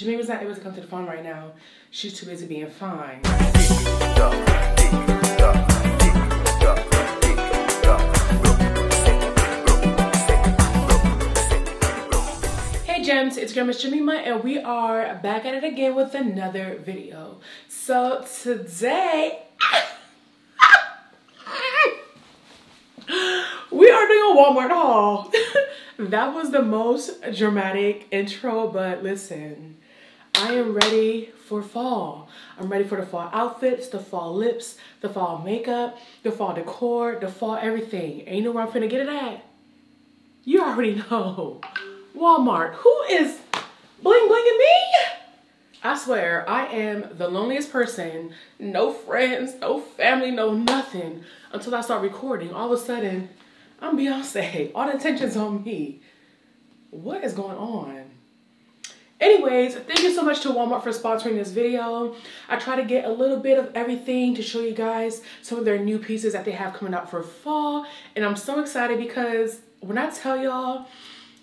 Jemima's not able to come to the phone right now. She's too busy being fine. Hey gems, it's Grandma Jemima and we are back at it again with another video. So today, we are doing a Walmart haul. that was the most dramatic intro, but listen, I am ready for fall. I'm ready for the fall outfits, the fall lips, the fall makeup, the fall decor, the fall everything. And you know where I'm finna get it at? You already know. Walmart. Who is bling blinging me? I swear, I am the loneliest person. No friends, no family, no nothing. Until I start recording. All of a sudden, I'm Beyonce. All the attention's on me. What is going on? Anyways, thank you so much to Walmart for sponsoring this video. I try to get a little bit of everything to show you guys some of their new pieces that they have coming out for fall. And I'm so excited because when I tell y'all,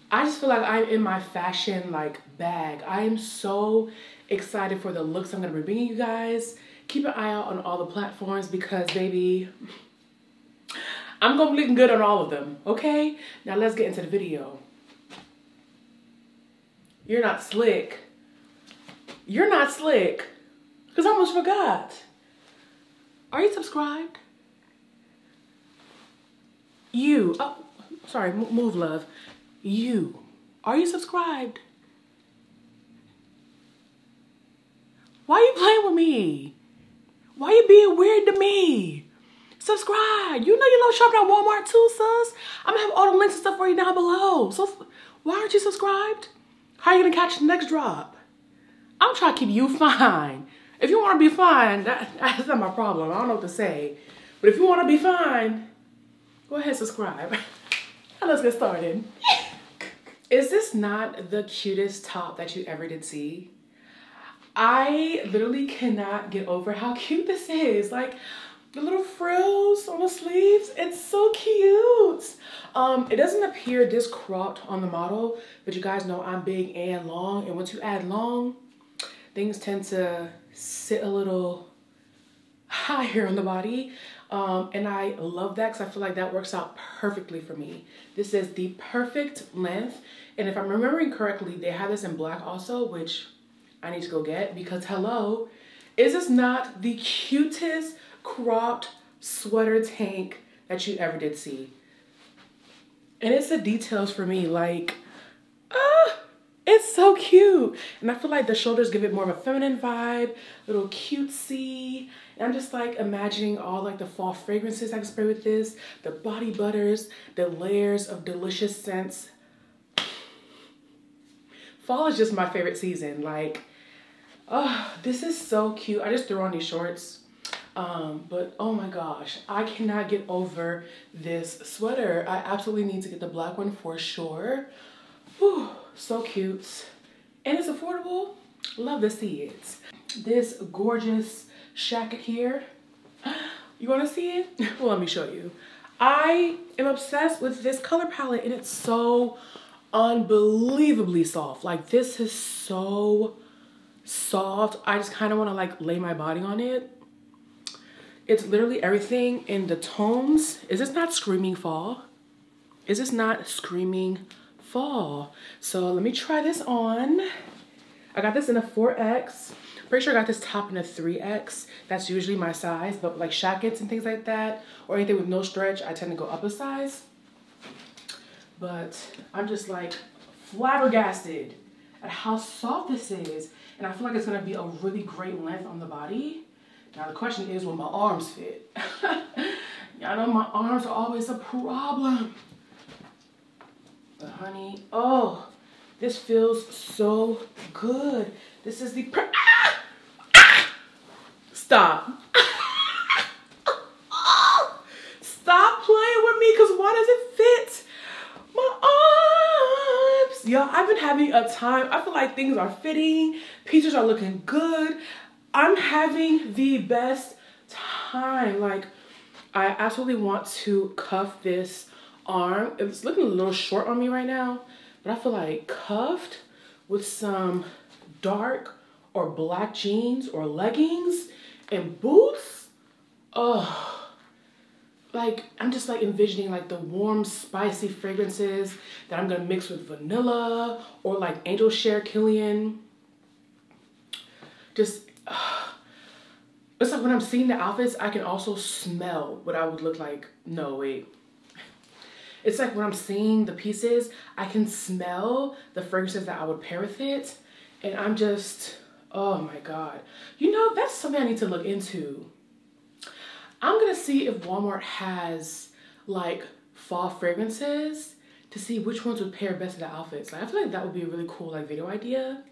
I just feel like I'm in my fashion like bag. I am so excited for the looks I'm gonna be bringing you guys. Keep an eye out on all the platforms because baby, I'm gonna be looking good on all of them, okay? Now let's get into the video. You're not slick. You're not slick. Because I almost forgot. Are you subscribed? You. Oh, sorry. Move, love. You. Are you subscribed? Why are you playing with me? Why are you being weird to me? Subscribe. You know you love shopping at Walmart too, sus. I'm gonna have all the links and stuff for you down below. So why aren't you subscribed? How are you gonna catch the next drop? I'm trying to keep you fine. If you wanna be fine, that, that's not my problem. I don't know what to say. But if you wanna be fine, go ahead subscribe. Now let's get started. Is this not the cutest top that you ever did see? I literally cannot get over how cute this is. Like the little frills on the sleeves, it's so cute. Um, it doesn't appear this cropped on the model, but you guys know I'm big and long. And once you add long, things tend to sit a little higher on the body. Um, and I love that because I feel like that works out perfectly for me. This is the perfect length. And if I'm remembering correctly, they have this in black also, which I need to go get because hello, is this not the cutest cropped sweater tank that you ever did see? And it's the details for me, like, ah, it's so cute. And I feel like the shoulders give it more of a feminine vibe, little cutesy. And I'm just like imagining all like the fall fragrances I can spray with this, the body butters, the layers of delicious scents. Fall is just my favorite season. Like, oh, this is so cute. I just threw on these shorts. Um, but oh my gosh, I cannot get over this sweater. I absolutely need to get the black one for sure. Whew, so cute. And it's affordable. Love to see it. This gorgeous jacket here. You wanna see it? well, let me show you. I am obsessed with this color palette and it's so unbelievably soft. Like this is so soft. I just kind of want to like lay my body on it. It's literally everything in the tones. Is this not screaming fall? Is this not screaming fall? So let me try this on. I got this in a 4X. Pretty sure I got this top in a 3X. That's usually my size, but like jackets and things like that, or anything with no stretch, I tend to go up a size. But I'm just like flabbergasted at how soft this is. And I feel like it's gonna be a really great length on the body. Now the question is, will my arms fit? Y'all know my arms are always a problem. But honey, oh, this feels so good. This is the ah! Ah! Stop. Stop playing with me, because why does it fit? My arms. Y'all, I've been having a time. I feel like things are fitting. Pieces are looking good. I'm having the best time. Like, I absolutely want to cuff this arm. It's looking a little short on me right now, but I feel like cuffed with some dark or black jeans or leggings and boots. Oh, like I'm just like envisioning like the warm, spicy fragrances that I'm gonna mix with vanilla or like Angel Share Kilian. Just, uh, it's like when I'm seeing the outfits, I can also smell what I would look like. No, wait. It's like when I'm seeing the pieces, I can smell the fragrances that I would pair with it. And I'm just, oh my God. You know, that's something I need to look into. I'm gonna see if Walmart has like fall fragrances to see which ones would pair best with the outfits. Like, I feel like that would be a really cool like video idea.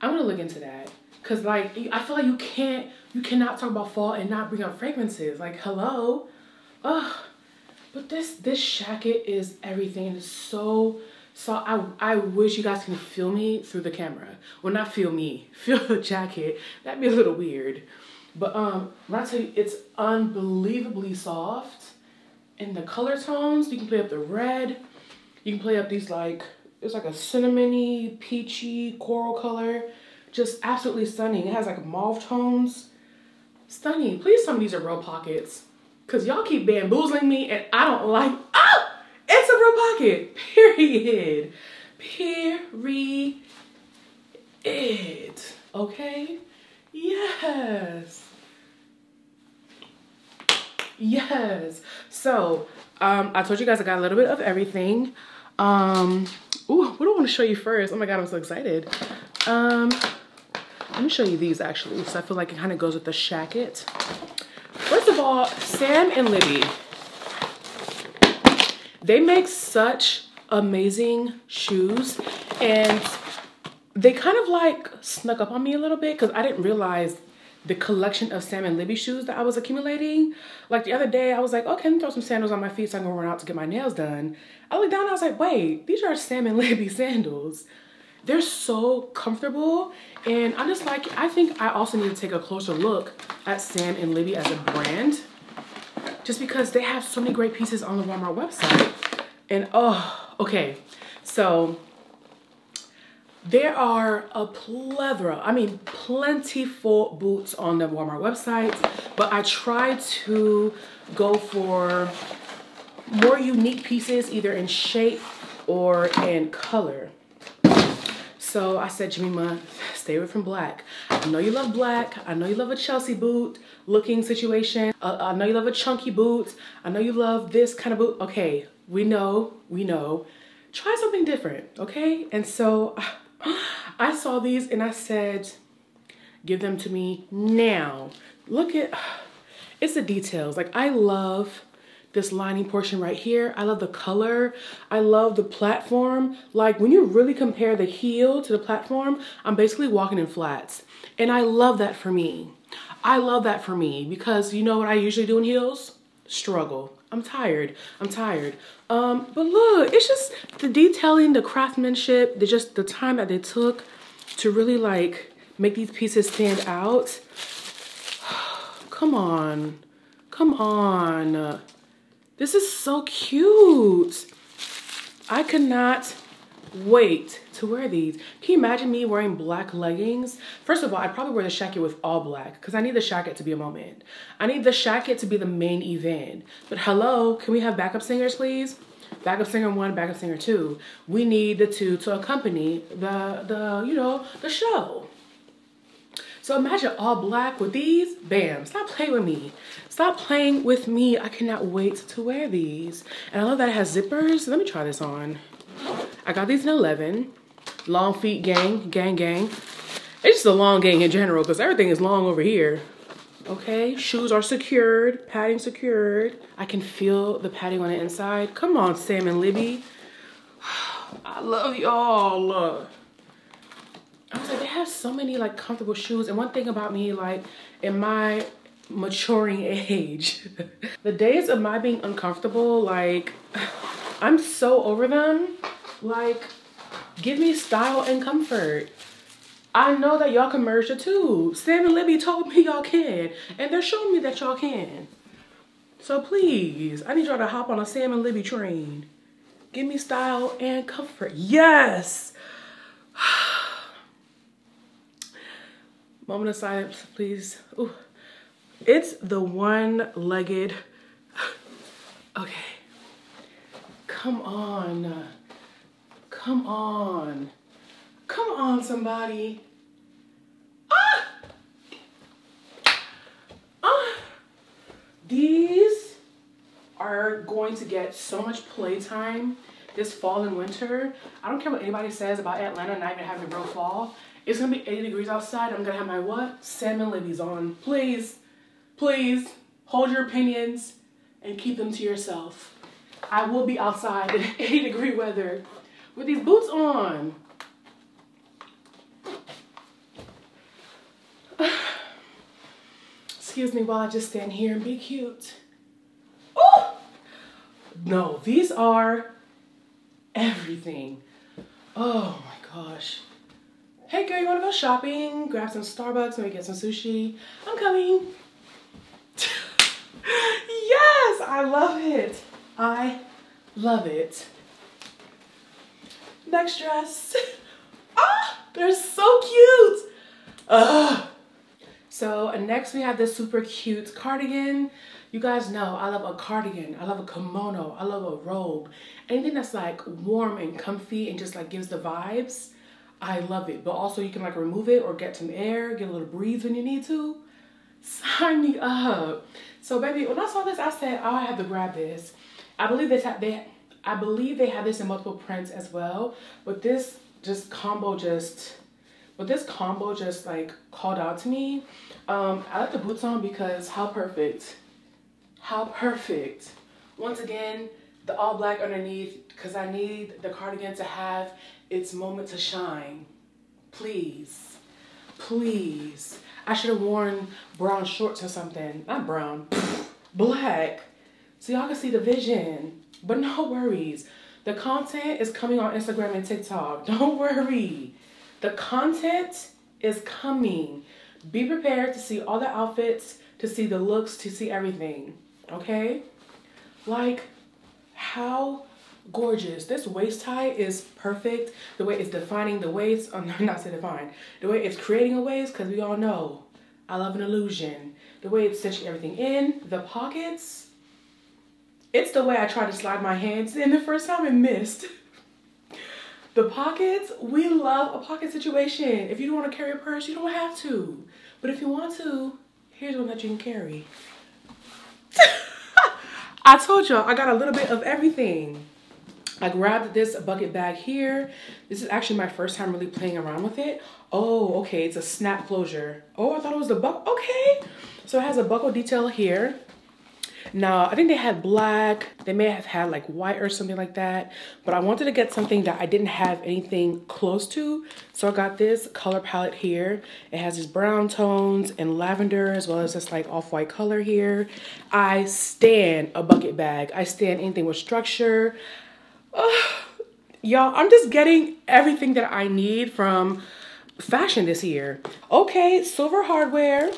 I'm gonna look into that. Cause like, I feel like you can't, you cannot talk about fall and not bring up fragrances. Like, hello? Ugh. But this, this jacket is everything. It's so, so I, I wish you guys can feel me through the camera. Well, not feel me, feel the jacket. That'd be a little weird. But um, when I tell you, it's unbelievably soft. And the color tones, you can play up the red. You can play up these like, it's like a cinnamony, peachy, coral color. Just absolutely stunning. It has like mauve tones. Stunning. Please tell me these are real pockets. Cause y'all keep bamboozling me and I don't like, oh, it's a real pocket, period. Period. Okay? Yes. Yes. So, um, I told you guys I got a little bit of everything. Um, ooh, what do I want to show you first? Oh my God, I'm so excited. Um, let me show you these actually. So I feel like it kind of goes with the shacket. First of all, Sam and Libby. They make such amazing shoes and they kind of like snuck up on me a little bit because I didn't realize the collection of Sam and Libby shoes that I was accumulating. Like the other day, I was like, okay, let me throw some sandals on my feet so I can run out to get my nails done. I looked down and I was like, wait, these are Sam and Libby sandals. They're so comfortable. And I'm just like, I think I also need to take a closer look at Sam and Libby as a brand. Just because they have so many great pieces on the Walmart website. And oh, okay. So there are a plethora, I mean, plentiful boots on the Walmart website, but I try to go for more unique pieces, either in shape or in color. So I said, Jemima, stay away from black. I know you love black. I know you love a Chelsea boot looking situation. Uh, I know you love a chunky boot. I know you love this kind of boot. Okay, we know, we know. Try something different, okay? And so I saw these and I said, give them to me now. Look at, it's the details. Like I love this lining portion right here. I love the color. I love the platform. Like when you really compare the heel to the platform, I'm basically walking in flats. And I love that for me. I love that for me because you know what I usually do in heels? Struggle. I'm tired. I'm tired. Um, but look, it's just the detailing, the craftsmanship, the just the time that they took to really like make these pieces stand out. Come on. Come on. This is so cute. I could not wait to wear these. Can you imagine me wearing black leggings? First of all, I'd probably wear the shacket with all black because I need the shacket to be a moment. I need the shacket to be the main event. But hello, can we have backup singers, please? Backup singer one, backup singer two. We need the two to accompany the, the you know, the show. So imagine all black with these. Bam, stop playing with me. Stop playing with me. I cannot wait to wear these. And I love that it has zippers. Let me try this on. I got these in 11. Long feet gang, gang, gang. It's just a long gang in general because everything is long over here. Okay, shoes are secured, padding secured. I can feel the padding on the inside. Come on, Sam and Libby. I love y'all. I was like, they have so many like comfortable shoes. And one thing about me, like in my maturing age, the days of my being uncomfortable, like I'm so over them. Like, give me style and comfort. I know that y'all can merge the two. Sam and Libby told me y'all can. And they're showing me that y'all can. So please, I need y'all to hop on a Sam and Libby train. Give me style and comfort. Yes! Moment of silence, please. Ooh. It's the one-legged, okay. Come on, come on, come on somebody. Ah! Ah! These are going to get so much playtime this fall and winter. I don't care what anybody says about Atlanta not even having real fall. It's gonna be 80 degrees outside. I'm gonna have my what? Sam and Libbies on. Please, please hold your opinions and keep them to yourself. I will be outside in 80 degree weather with these boots on. Excuse me while I just stand here and be cute. Oh! No, these are everything. Oh my gosh. Hey girl, you wanna go shopping? Grab some Starbucks, maybe get some sushi. I'm coming. yes, I love it. I love it. Next dress. ah, they're so cute. Ugh. So next we have this super cute cardigan. You guys know I love a cardigan. I love a kimono. I love a robe. Anything that's like warm and comfy and just like gives the vibes. I love it. But also you can like remove it or get some air, get a little breeze when you need to. Sign me up. So baby, when I saw this, I said, oh, I have to grab this. I believe they they I believe they have this in multiple prints as well. But this just combo just but this combo just like called out to me. Um, I like the boots on because how perfect how perfect. Once again, the all black underneath because I need the cardigan to have its moment to shine. Please, please. I should have worn brown shorts or something. Not brown, black. So y'all can see the vision. But no worries. The content is coming on Instagram and TikTok. Don't worry. The content is coming. Be prepared to see all the outfits, to see the looks, to see everything okay? Like, how gorgeous. This waist tie is perfect. The way it's defining the waist, oh, I'm not saying define, the way it's creating a waist, because we all know I love an illusion. The way it's stitching everything in, the pockets, it's the way I tried to slide my hands in the first time and missed. The pockets, we love a pocket situation. If you don't want to carry a purse, you don't have to. But if you want to, here's one that you can carry. I told y'all I got a little bit of everything. I grabbed this bucket bag here. This is actually my first time really playing around with it. Oh, okay, it's a snap closure. Oh, I thought it was the buck, Okay, so it has a buckle detail here. Now, I think they had black. They may have had like white or something like that. But I wanted to get something that I didn't have anything close to. So I got this color palette here. It has these brown tones and lavender as well as this like off-white color here. I stand a bucket bag. I stand anything with structure. Y'all, I'm just getting everything that I need from fashion this year. Okay, silver hardware,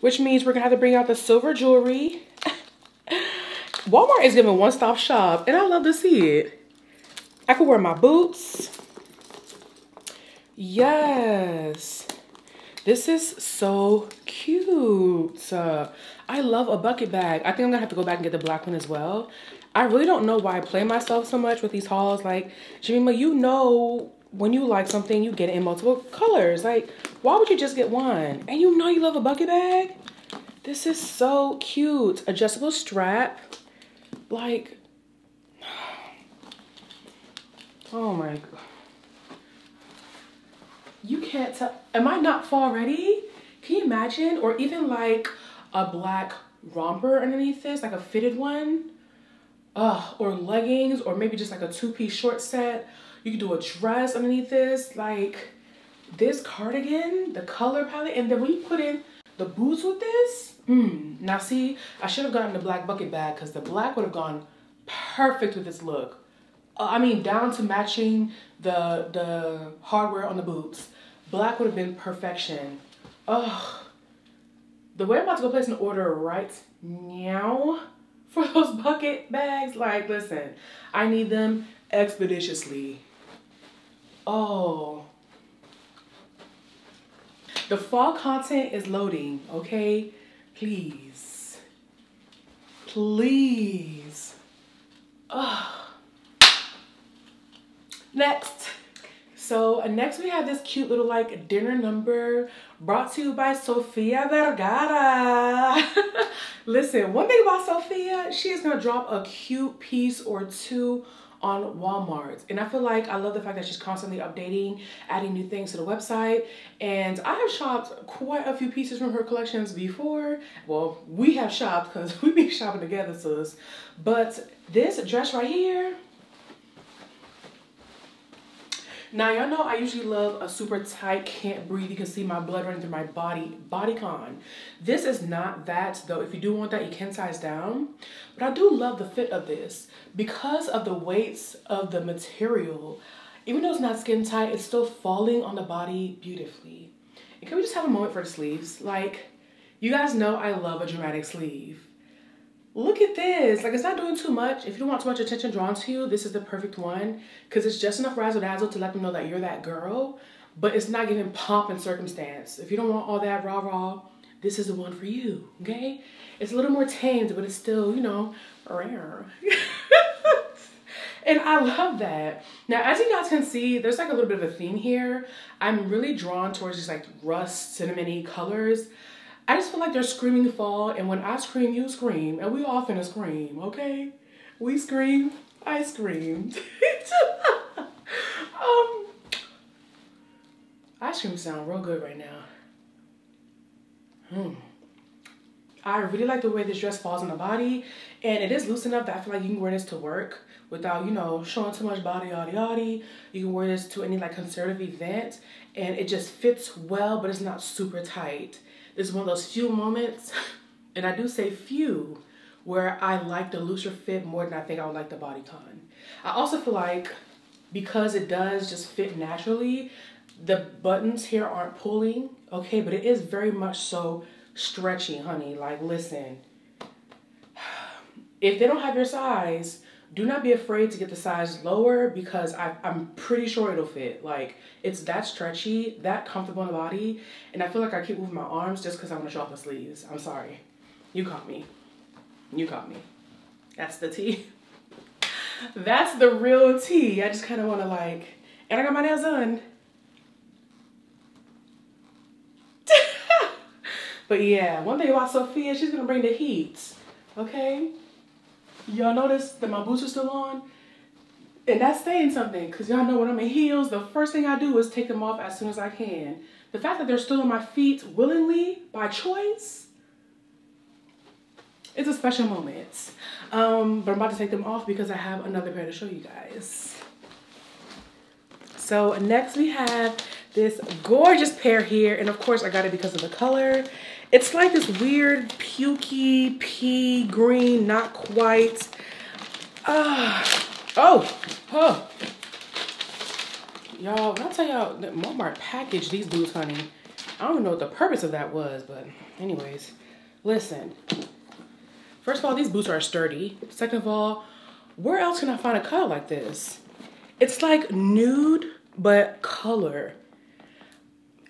which means we're gonna have to bring out the silver jewelry Walmart is giving one-stop shop, and I love to see it. I could wear my boots. Yes. This is so cute. Uh, I love a bucket bag. I think I'm gonna have to go back and get the black one as well. I really don't know why I play myself so much with these hauls. Like, Jemima, you know when you like something, you get it in multiple colors. Like, why would you just get one? And you know you love a bucket bag? This is so cute. Adjustable strap. Like, oh my God. You can't tell, am I not fall ready? Can you imagine? Or even like a black romper underneath this, like a fitted one. Uh, or leggings, or maybe just like a two-piece short set. You can do a dress underneath this. Like, this cardigan, the color palette, and then when you put in the boots with this, mm. Now see, I should have gotten the black bucket bag because the black would have gone perfect with this look. Uh, I mean, down to matching the, the hardware on the boots. Black would have been perfection. Ugh. The way I'm about to go place an order right now for those bucket bags, like, listen, I need them expeditiously. Oh, The fall content is loading, okay? Please. Please. Ugh. Next. So uh, next we have this cute little like dinner number brought to you by Sofia Vergara. Listen, one thing about Sofia, she is gonna drop a cute piece or two on Walmart. And I feel like I love the fact that she's constantly updating, adding new things to the website. And I have shopped quite a few pieces from her collections before. Well, we have shopped because we be shopping together, sis. But this dress right here, now y'all know I usually love a super tight, can't breathe, you can see my blood running through my body, bodycon. This is not that though. If you do want that, you can size down. But I do love the fit of this. Because of the weights of the material, even though it's not skin tight, it's still falling on the body beautifully. And can we just have a moment for the sleeves? Like, you guys know I love a dramatic sleeve look at this. Like it's not doing too much. If you don't want too much attention drawn to you, this is the perfect one because it's just enough razzle dazzle to let them know that you're that girl, but it's not giving pomp and circumstance. If you don't want all that rah rah, this is the one for you, okay? It's a little more tamed, but it's still, you know, rare. and I love that. Now, as you guys can see, there's like a little bit of a theme here. I'm really drawn towards these like rust, cinnamony colors. I just feel like they're screaming fall, and when I scream, you scream, and we all finna scream, okay? We scream, I screamed. um, ice cream sound real good right now. Hmm. I really like the way this dress falls on the body, and it is loose enough that I feel like you can wear this to work without, you know, showing too much body, yaddy, yaddy. You can wear this to any like conservative event, and it just fits well, but it's not super tight. Is one of those few moments, and I do say few, where I like the looser fit more than I think I would like the bodycon. I also feel like because it does just fit naturally, the buttons here aren't pulling, okay, but it is very much so stretchy, honey. Like, listen, if they don't have your size, do not be afraid to get the size lower because I, I'm pretty sure it'll fit. Like it's that stretchy, that comfortable in the body. And I feel like I keep moving my arms just because I want to show off the sleeves. I'm sorry. You caught me. You caught me. That's the tea. That's the real tea. I just kind of want to like, and I got my nails done. but yeah, one thing about Sofia, she's going to bring the heat. Okay? Y'all notice that my boots are still on? And that's saying something because y'all know when I'm in heels, the first thing I do is take them off as soon as I can. The fact that they're still on my feet willingly, by choice, it's a special moment. Um, but I'm about to take them off because I have another pair to show you guys. So next we have this gorgeous pair here. And of course I got it because of the color. It's like this weird pukey pea green, not quite. Uh, oh, oh. Y'all, when I tell y'all that Walmart packaged these boots, honey, I don't know what the purpose of that was, but anyways, listen. First of all, these boots are sturdy. Second of all, where else can I find a color like this? It's like nude, but color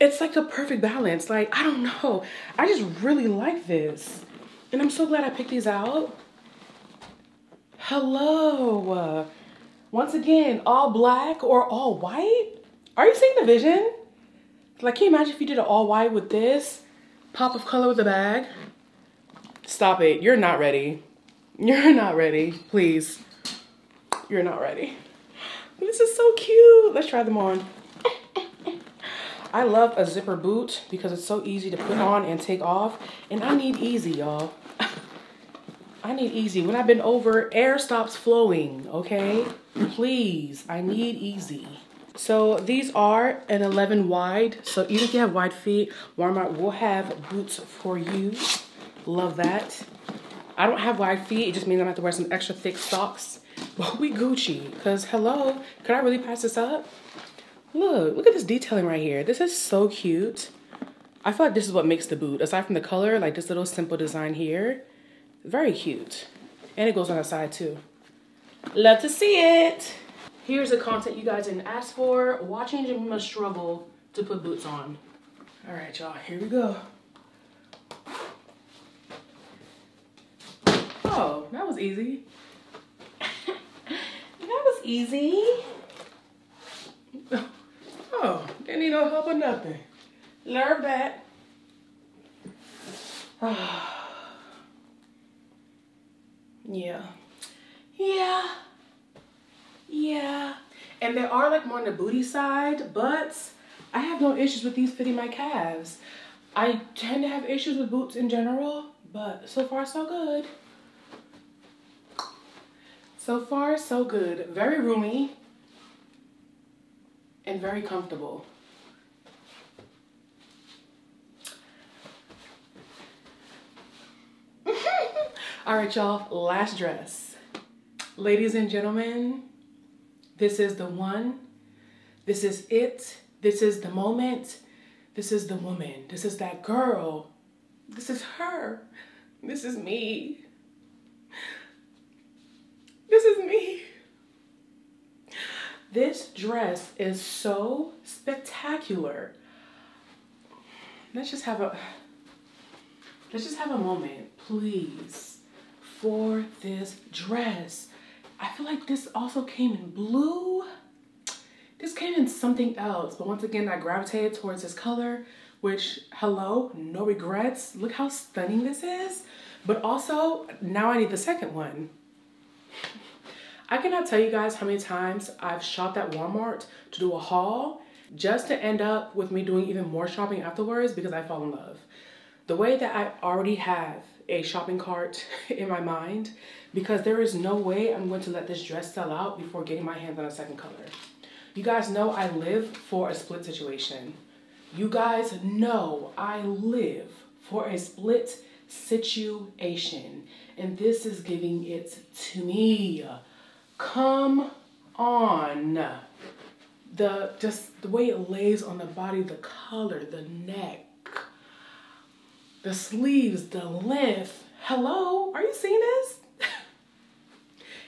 it's like the perfect balance. Like, I don't know. I just really like this. And I'm so glad I picked these out. Hello. Once again, all black or all white? Are you seeing the vision? Like, can you imagine if you did an all white with this? Pop of color with a bag? Stop it. You're not ready. You're not ready. Please. You're not ready. This is so cute. Let's try them on. I love a zipper boot because it's so easy to put on and take off. And I need easy, y'all. I need easy. When I've been over, air stops flowing, okay? Please, I need easy. So these are an 11 wide. So even if you have wide feet, Walmart will have boots for you. Love that. I don't have wide feet. It just means I'm gonna have to wear some extra thick socks. But we Gucci, because hello, could I really pass this up? Look, look at this detailing right here. This is so cute. I feel like this is what makes the boot. Aside from the color, like this little simple design here. Very cute. And it goes on the side too. Love to see it. Here's the content you guys didn't ask for. Watching Jemima struggle to put boots on. All right, y'all, here we go. Oh, that was easy. that was easy. Oh, didn't need no help or nothing. Love that. yeah. Yeah. Yeah. And they are like more on the booty side, but I have no issues with these fitting my calves. I tend to have issues with boots in general, but so far so good. So far so good. Very roomy and very comfortable. All right, y'all, last dress. Ladies and gentlemen, this is the one. This is it. This is the moment. This is the woman. This is that girl. This is her. This is me. This is me. This dress is so spectacular. Let's just have a let's just have a moment, please, for this dress. I feel like this also came in blue. This came in something else, but once again, I gravitated towards this color, which, hello, no regrets. Look how stunning this is. But also, now I need the second one. I cannot tell you guys how many times I've shopped at Walmart to do a haul just to end up with me doing even more shopping afterwards because I fall in love. The way that I already have a shopping cart in my mind because there is no way I'm going to let this dress sell out before getting my hands on a second color. You guys know I live for a split situation. You guys know I live for a split situation and this is giving it to me. Come on. The just the way it lays on the body, the color, the neck, the sleeves, the length. Hello, are you seeing this?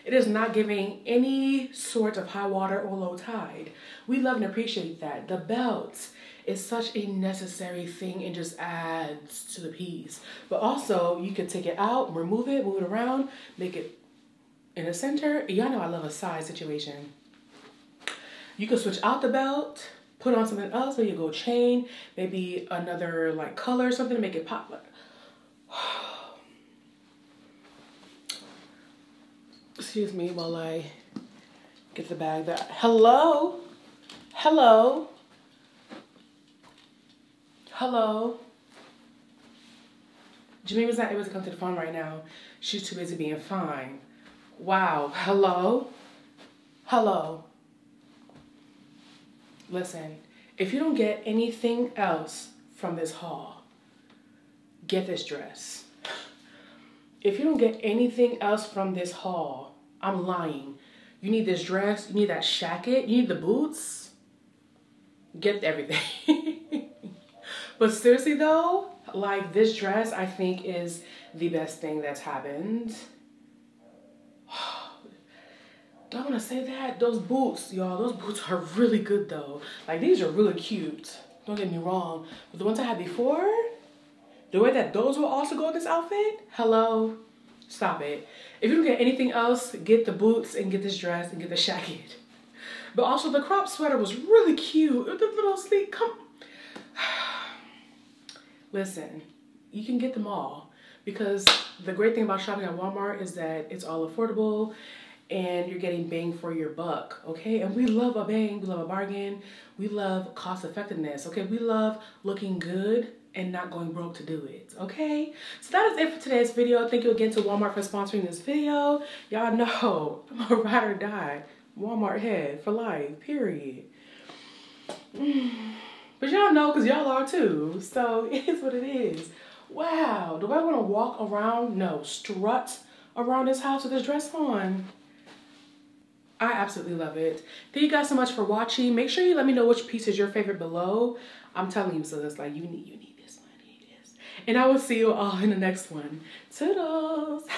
it is not giving any sort of high water or low tide. We love and appreciate that. The belt is such a necessary thing and just adds to the piece. But also, you can take it out, remove it, move it around, make it in the center, y'all know I love a side situation. You can switch out the belt, put on something else, maybe you go chain, maybe another like color or something to make it pop. Excuse me while I get the bag that, hello, hello, hello. Jemima's not able to come to the phone right now. She's too busy being fine. Wow. Hello? Hello? Listen, if you don't get anything else from this haul, get this dress. If you don't get anything else from this haul, I'm lying. You need this dress, you need that shacket, you need the boots. Get everything. but seriously though, like this dress I think is the best thing that's happened don't want to say that. Those boots, y'all, those boots are really good though. Like these are really cute. Don't get me wrong. But the ones I had before, the way that those will also go with this outfit, hello, stop it. If you don't get anything else, get the boots and get this dress and get the jacket. But also the crop sweater was really cute. The little sleek, come. Listen, you can get them all because the great thing about shopping at Walmart is that it's all affordable and you're getting bang for your buck, okay? And we love a bang, we love a bargain, we love cost effectiveness, okay? We love looking good and not going broke to do it, okay? So that is it for today's video. Thank you again to Walmart for sponsoring this video. Y'all know I'm a ride or die Walmart head for life, period. But y'all know because y'all are too. So it is what it is. Wow, do I want to walk around? No, strut around this house with this dress on. I absolutely love it. Thank you guys so much for watching. Make sure you let me know which piece is your favorite below. I'm telling you, so it's like you need you need this one, you need this. And I will see you all in the next one. Toodles!